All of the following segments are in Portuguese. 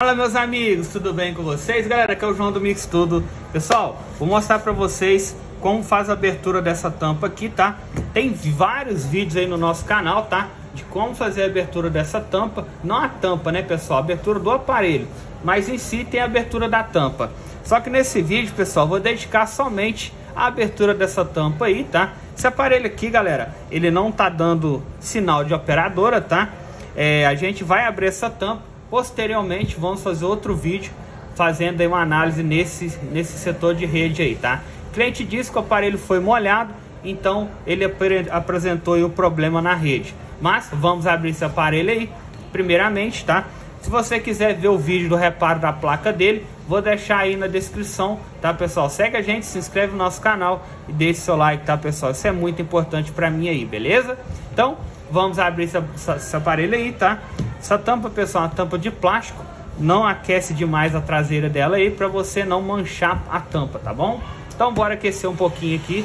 Fala meus amigos, tudo bem com vocês? Galera, aqui é o João do Mix Tudo. Pessoal, vou mostrar para vocês como faz a abertura dessa tampa aqui, tá? Tem vários vídeos aí no nosso canal, tá? De como fazer a abertura dessa tampa. Não a tampa, né, pessoal? A abertura do aparelho. Mas em si tem a abertura da tampa. Só que nesse vídeo, pessoal, vou dedicar somente a abertura dessa tampa aí, tá? Esse aparelho aqui, galera, ele não tá dando sinal de operadora, tá? É, a gente vai abrir essa tampa Posteriormente, vamos fazer outro vídeo fazendo uma análise nesse, nesse setor de rede aí, tá? O cliente disse que o aparelho foi molhado, então ele apresentou o problema na rede. Mas vamos abrir esse aparelho aí, primeiramente, tá? Se você quiser ver o vídeo do reparo da placa dele, vou deixar aí na descrição, tá pessoal? Segue a gente, se inscreve no nosso canal e deixe seu like, tá pessoal? Isso é muito importante para mim aí, beleza? Então, vamos abrir esse, esse aparelho aí, tá? Essa tampa, pessoal, é uma tampa de plástico. Não aquece demais a traseira dela aí para você não manchar a tampa, tá bom? Então bora aquecer um pouquinho aqui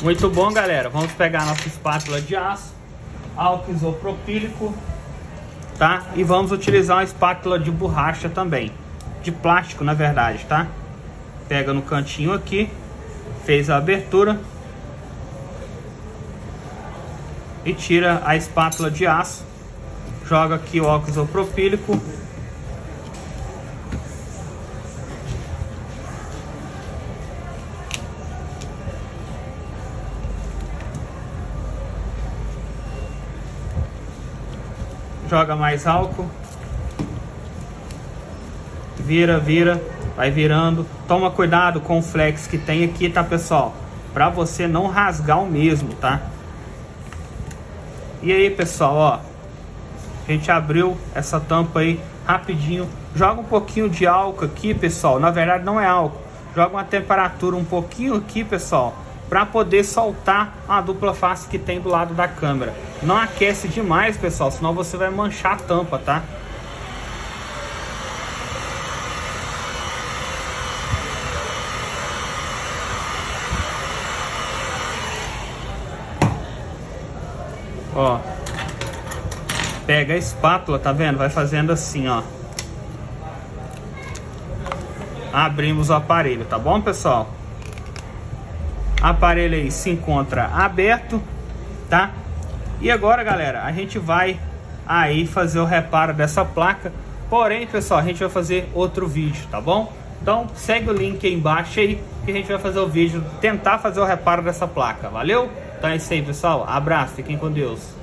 Muito bom, galera. Vamos pegar nossa espátula de aço, álcool isopropílico, tá? E vamos utilizar uma espátula de borracha também, de plástico, na verdade, tá? Pega no cantinho aqui, fez a abertura e tira a espátula de aço, joga aqui o álcool isopropílico joga mais álcool. Vira, vira, vai virando. Toma cuidado com o flex que tem aqui, tá, pessoal? Pra você não rasgar o mesmo, tá? E aí, pessoal, ó. A gente abriu essa tampa aí rapidinho. Joga um pouquinho de álcool aqui, pessoal. Na verdade, não é álcool. Joga uma temperatura um pouquinho aqui, pessoal para poder soltar a dupla face que tem do lado da câmera. Não aquece demais, pessoal, senão você vai manchar a tampa, tá? Ó. Pega a espátula, tá vendo? Vai fazendo assim, ó. Abrimos o aparelho, tá bom, pessoal? Aparelho aí se encontra aberto, tá? E agora, galera, a gente vai aí fazer o reparo dessa placa. Porém, pessoal, a gente vai fazer outro vídeo, tá bom? Então, segue o link aí embaixo aí que a gente vai fazer o vídeo, tentar fazer o reparo dessa placa, valeu? Então é isso aí, pessoal. Abraço, fiquem com Deus.